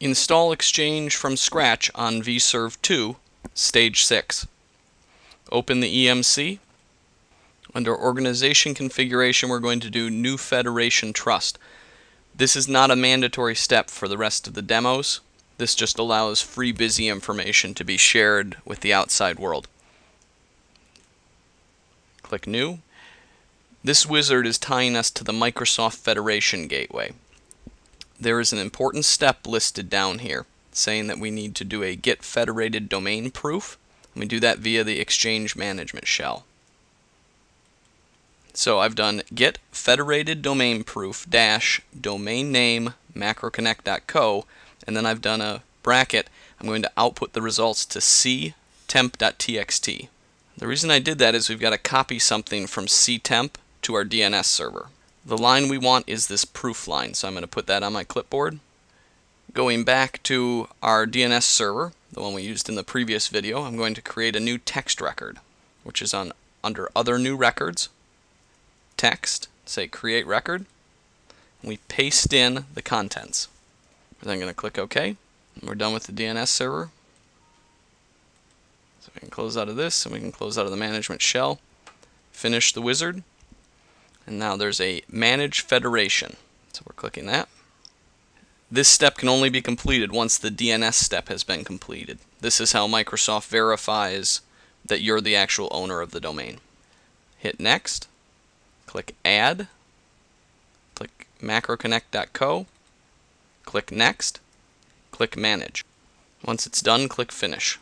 Install Exchange from scratch on vserv 2, Stage 6. Open the EMC. Under Organization Configuration, we're going to do New Federation Trust. This is not a mandatory step for the rest of the demos. This just allows free/busy information to be shared with the outside world. Click New. This wizard is tying us to the Microsoft Federation Gateway there is an important step listed down here saying that we need to do a get federated domain proof. we do that via the exchange management shell. So I've done get federated domain proof dash domain name macroconnect.co and then I've done a bracket. I'm going to output the results to ctemp.txt. The reason I did that is we've got to copy something from ctemp to our DNS server. The line we want is this proof line, so I'm going to put that on my clipboard. Going back to our DNS server, the one we used in the previous video, I'm going to create a new text record, which is on under Other New Records, Text, say Create Record. And we paste in the contents. Then I'm going to click OK. we're done with the DNS server. So we can close out of this, and we can close out of the management shell. Finish the wizard. And now there's a Manage Federation. So we're clicking that. This step can only be completed once the DNS step has been completed. This is how Microsoft verifies that you're the actual owner of the domain. Hit Next. Click Add. Click macroconnect.co. Click Next. Click Manage. Once it's done, click Finish.